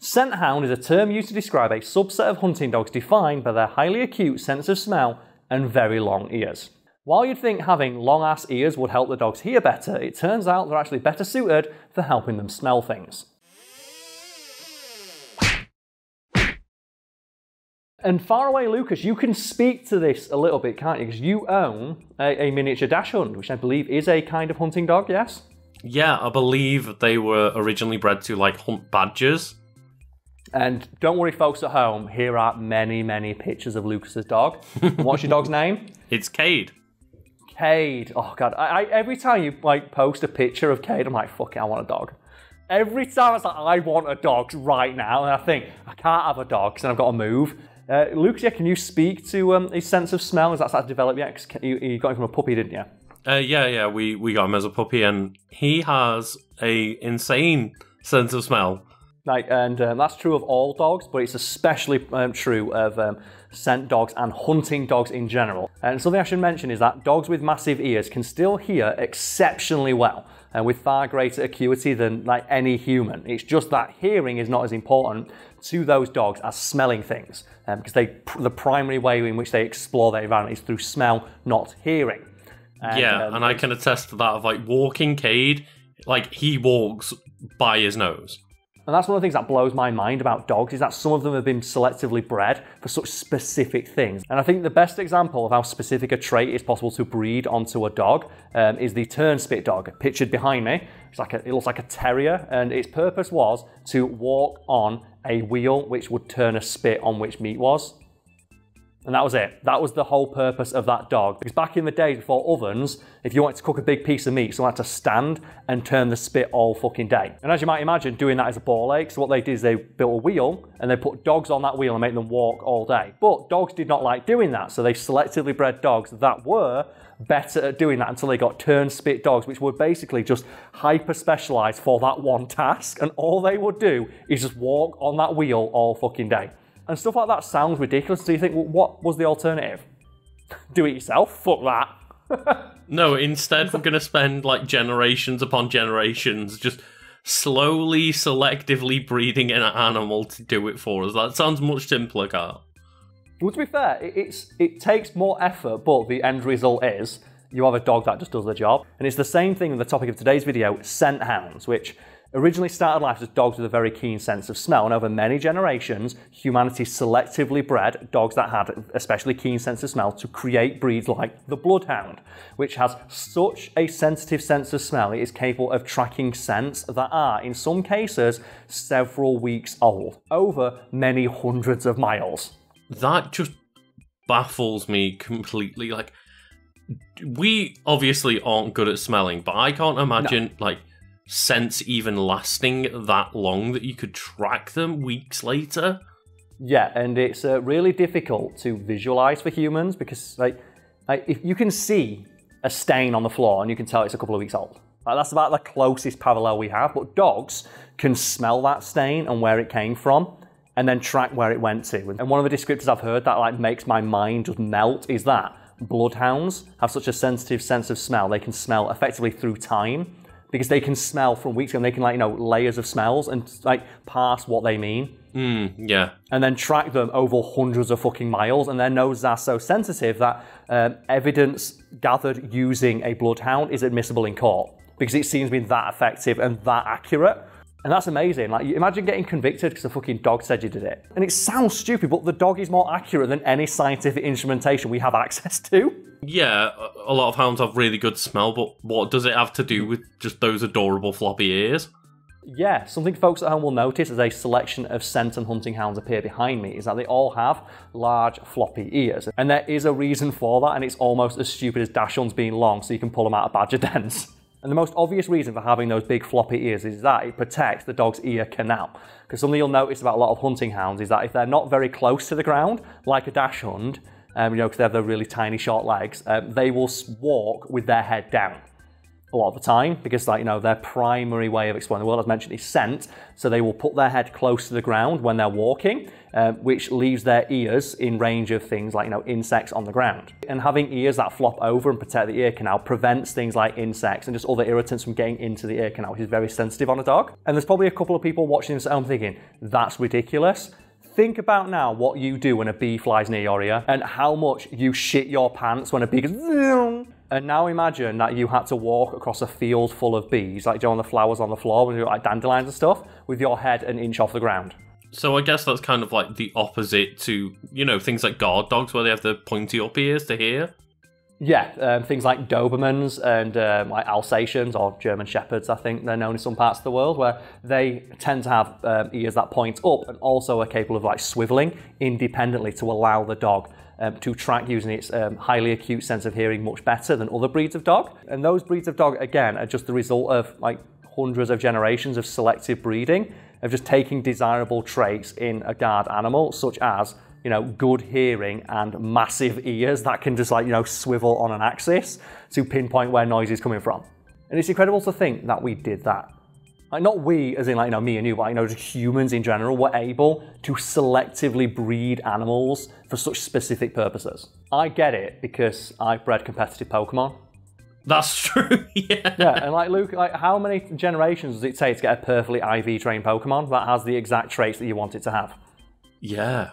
Scent hound is a term used to describe a subset of hunting dogs defined by their highly acute sense of smell and very long ears. While you'd think having long ass ears would help the dogs hear better, it turns out they're actually better suited for helping them smell things. And Faraway Lucas, you can speak to this a little bit, can't you? Because you own a, a miniature dachshund, which I believe is a kind of hunting dog, yes? Yeah, I believe they were originally bred to like hunt badgers. And don't worry, folks at home, here are many, many pictures of Lucas's dog. What's your dog's name? It's Cade. Cade. Oh god, I, I, every time you like post a picture of Cade, I'm like, fuck it, I want a dog. Every time it's like, I want a dog right now, and I think I can't have a dog because I've got to move. Uh, Lucas, yeah, can you speak to um, his sense of smell? Has that started to develop yet? you, you got him from a puppy, didn't you? Uh, yeah, yeah, we, we got him as a puppy, and he has a insane sense of smell. Like, and um, that's true of all dogs, but it's especially um, true of um, scent dogs and hunting dogs in general. And something I should mention is that dogs with massive ears can still hear exceptionally well and with far greater acuity than like any human. It's just that hearing is not as important to those dogs as smelling things um, because they the primary way in which they explore their environment is through smell, not hearing. And, yeah, um, and I can attest to that of like walking Cade, like he walks by his nose. And that's one of the things that blows my mind about dogs is that some of them have been selectively bred for such specific things. And I think the best example of how specific a trait is possible to breed onto a dog um, is the turnspit dog pictured behind me. Like a, it looks like a terrier, and its purpose was to walk on a wheel which would turn a spit on which meat was. And that was it. That was the whole purpose of that dog. Because back in the days before ovens, if you wanted to cook a big piece of meat, someone had to stand and turn the spit all fucking day. And as you might imagine, doing that is a ball ache. So what they did is they built a wheel and they put dogs on that wheel and make them walk all day. But dogs did not like doing that. So they selectively bred dogs that were better at doing that until they got turn spit dogs, which were basically just hyper specialized for that one task. And all they would do is just walk on that wheel all fucking day. And stuff like that sounds ridiculous. So you think, well, what was the alternative? Do it yourself? Fuck that. No, instead we're gonna spend like generations upon generations just slowly, selectively breeding an animal to do it for us. That sounds much simpler, Karl. Well, to be fair, it, it's, it takes more effort, but the end result is you have a dog that just does the job. And it's the same thing with the topic of today's video, scent hounds, which originally started life as dogs with a very keen sense of smell. And over many generations, humanity selectively bred dogs that had especially keen sense of smell to create breeds like the bloodhound, which has such a sensitive sense of smell, it is capable of tracking scents that are, in some cases, several weeks old, over many hundreds of miles. That just baffles me completely. Like, we obviously aren't good at smelling, but I can't imagine like scents even lasting that long that you could track them weeks later. Yeah, and it's uh, really difficult to visualize for humans because, like, like, if you can see a stain on the floor and you can tell it's a couple of weeks old. Like, that's about the closest parallel we have. But dogs can smell that stain and where it came from, and then track where it went to. And one of the descriptors I've heard that like makes my mind just melt is that bloodhounds have such a sensitive sense of smell. They can smell effectively through time because they can smell from weeks ago. And they can like you know layers of smells and like pass what they mean Mm, yeah. and then track them over hundreds of fucking miles. And their noses are so sensitive that um, evidence gathered using a bloodhound is admissible in court because it seems to be that effective and that accurate. And that's amazing. Like, imagine getting convicted because the fucking dog said you did it. And it sounds stupid, but the dog is more accurate than any scientific instrumentation we have access to. Yeah, a- lot of hounds have really good smell, but what does it have to do with just those adorable floppy ears? Yeah, something folks at home will notice as a selection of scent and hunting hounds appear behind me is that they all have large floppy ears. And there is a reason for that, and it's almost as stupid as dachshunds being long so you can pull them out of badger dens. And the most obvious reason for having those big floppy ears is that it protects the dog's ear canal. Because something you'll notice about a lot of hunting hounds is that if they're not very close to the ground, like a dachshund, um, you know, because they have the really tiny short legs, um, they will walk with their head down. a lot of the time because like you know their primary way of exploring the world as mentioned is scent. So they will put their head close to the ground when they're walking um, which leaves their ears in range of things like you know insects on the ground. And having ears that flop over and protect the ear canal prevents things like insects and just other irritants from getting into the ear canal which is very sensitive on a dog. And there's probably a couple of people watching this at home thinking that's ridiculous Think about now what you do when a bee flies near your ear and how much you shit your pants when a bee goes. And now imagine that you had to walk across a field full of bees, like doing the flowers on the floor, with like dandelions and stuff, with your head an inch off the ground. So I guess that's kind of like the opposite to you know things like guard dogs where they have the pointy up ears to hear. Yeah, um, things like Dobermans and um, like Alsatians or German Shepherds, I think they're known in some parts of the world, where they tend to have um, ears that point up and also are capable of like swiveling independently to allow the dog um, to track using its um, highly acute sense of hearing much better than other breeds of dog. And those breeds of dog, again, are just the result of like hundreds of generations of selective breeding, of just taking desirable traits in a guard animal, such as you know, good hearing and massive ears that can just like, you know, swivel on an axis to pinpoint where noise is coming from. And it's incredible to think that we did that. Like not we, as in like you know me and you, but you know just humans in general, were able to selectively breed animals for such specific purposes. I get it because I bred competitive Pokemon. That's true. yeah. Yeah, and like Luke, like how many generations does it take to get a perfectly IV trained Pokemon that has the exact traits that you want it to have? Yeah.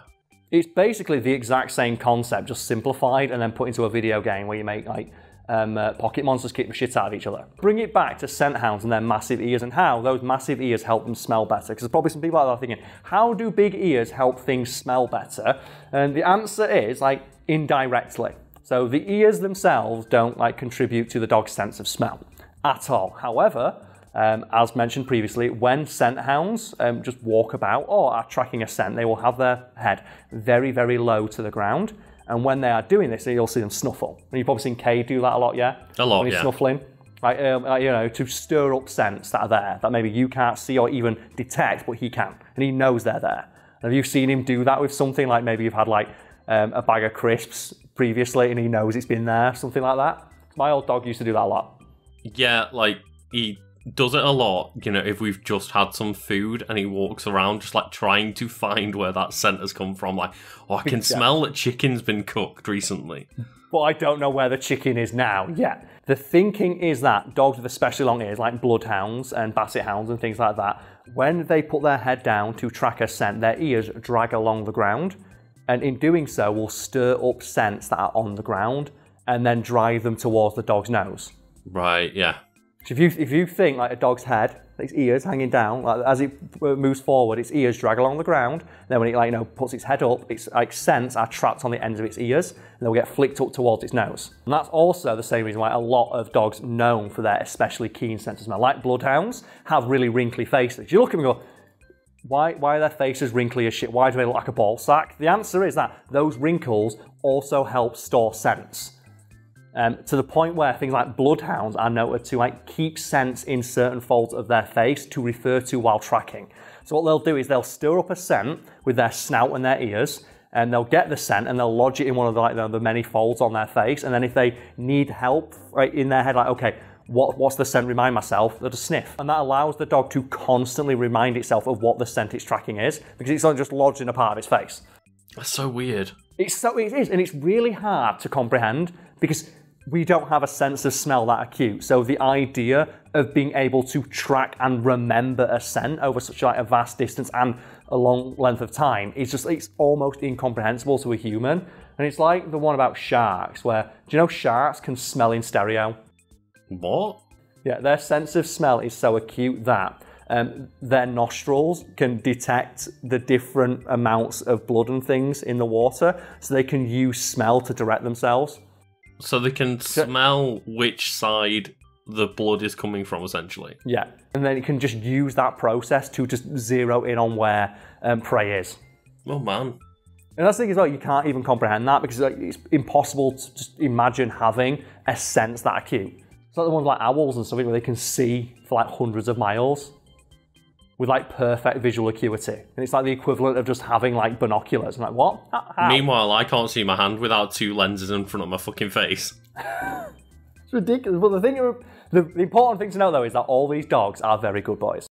It's basically the exact same concept, just simplified and then put into a video game where you make like um, uh, pocket monsters kick the shit out of each other. Bring it back to scent hounds and their massive ears and how those massive ears help them smell better. Because there's probably some people out there thinking, how do big ears help things smell better? And the answer is like indirectly. So the ears themselves don't like contribute to the dog's sense of smell at all. However, um, as mentioned previously, when scent hounds um, just walk about or are tracking a scent, they will have their head very, very low to the ground. And when they are doing this, you'll see them snuffle. And you've probably seen Kay do that a lot, yeah? A lot, when he's yeah. snuffling. Like, um, like, you know, to stir up scents that are there that maybe you can't see or even detect, but he can. And he knows they're there. And have you seen him do that with something like maybe you've had like um, a bag of crisps previously and he knows it's been there, something like that? My old dog used to do that a lot. Yeah, like he does it a lot, you know, if we've just had some food and he walks around just like trying to find where that scent has come from. Like, oh, I can Yeah. smell that chicken's been cooked recently. but I don't know where the chicken is now yet. The thinking is that dogs with especially long ears, like bloodhounds and basset hounds and things like that, when they put their head down to track a scent, their ears drag along the ground, and in doing so, will stir up scents that are on the ground and then drive them towards the dog's nose. Right, yeah. So if you if you think like a dog's head, its ears hanging down, like as it uh, moves forward, its ears drag along the ground. Then when it like you know puts its head up, its like scents are trapped on the ends of its ears, and they'll get flicked up towards its nose. And that's also the same reason why a lot of dogs known for their especially keen sense of smell, like bloodhounds, have really wrinkly faces. You look at them and go, why, why are their faces wrinkly as shit? Why do they look like a ball sack? The answer is that those wrinkles also help store scents. Um, to the point where things like bloodhounds are noted to like keep scents in certain folds of their face to refer to while tracking. So what they'll do is they'll stir up a scent with their snout and their ears, and they'll get the scent and they'll lodge it in one of the, like, the, the many folds on their face. And then if they need help right in their head, like okay, what, what's the scent? Remind myself. They'll just sniff, and that allows the dog to constantly remind itself of what the scent it's tracking is because it's not just lodged in a part of its face. That's so weird. It's so it is, and it's really hard to comprehend because we don't have a sense of smell that acute. So the idea of being able to track and remember a scent over such like a vast distance and a long length of time is just it's almost incomprehensible to a human. And it's like the one about sharks, where do you know sharks can smell in stereo? What? Yeah, their sense of smell is so acute that um, their nostrils can detect the different amounts of blood and things in the water, so they can use smell to direct themselves. So they can smell which side the blood is coming from, essentially. Yeah, and then it can just use that process to just zero in on where um, prey is. Oh man. And that's the thing as well, you can't even comprehend that because like, it's impossible to just imagine having a sense that acute. It's like the ones like owls and stuff where they can see for like hundreds of miles with like perfect visual acuity. And it's like the equivalent of just having like binoculars. I'm like, what? How? Meanwhile, I can't see my hand without two lenses in front of my fucking face. It's ridiculous. But the thing, the, the important thing to know though is that all these dogs are very good boys.